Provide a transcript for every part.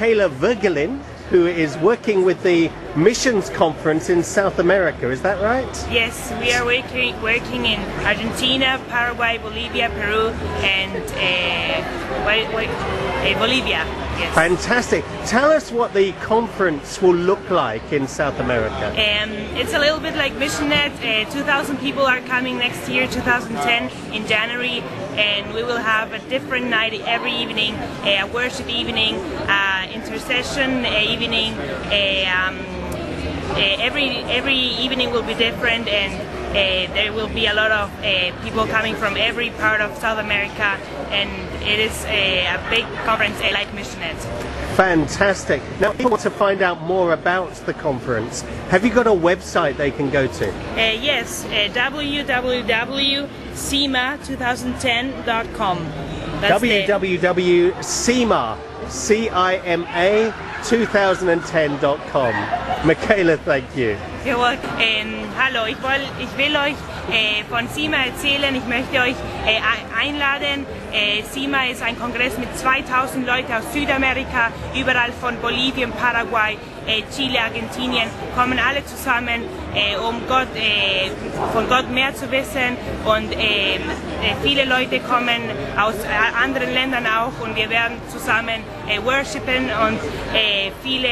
Michaela Vergelin, who is working with the Missions Conference in South America. Is that right? Yes, we are working working in Argentina, Paraguay, Bolivia, Peru, and uh, Bolivia. Yes. Fantastic. Tell us what the conference will look like in South America. Um, it's a little bit like MissionNet. Uh, 2,000 people are coming next year, 2010, in January, and we will have a different night every evening, a worship evening, uh, intercession evening. Um, every every evening will be different, and uh, there will be a lot of uh, people coming from every part of South America, and it is a, a big conference uh, like MissionNet. Fantastic. Now, if you want to find out more about the conference, have you got a website they can go to? Uh, yes, uh, www.cima2010.com. www.cima, C-I-M-A 2010.com. Michaela, thank you. Welcome. Ähm, hallo, ich, will, ich will euch äh, von SIMA erzählen. Ich möchte euch äh, einladen. Äh, SIMA ist ein Kongress mit 2000 Leuten aus Südamerika, überall von Bolivien, Paraguay, äh, Chile, Argentinien, kommen alle zusammen, äh, um Gott, äh, von Gott mehr zu wissen. Und ähm, viele Leute kommen aus anderen Ländern auch und wir werden zusammen worshipen und viele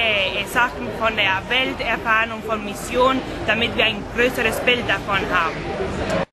Sachen von der Welt erfahren und von Mission, damit wir ein größeres Bild davon haben.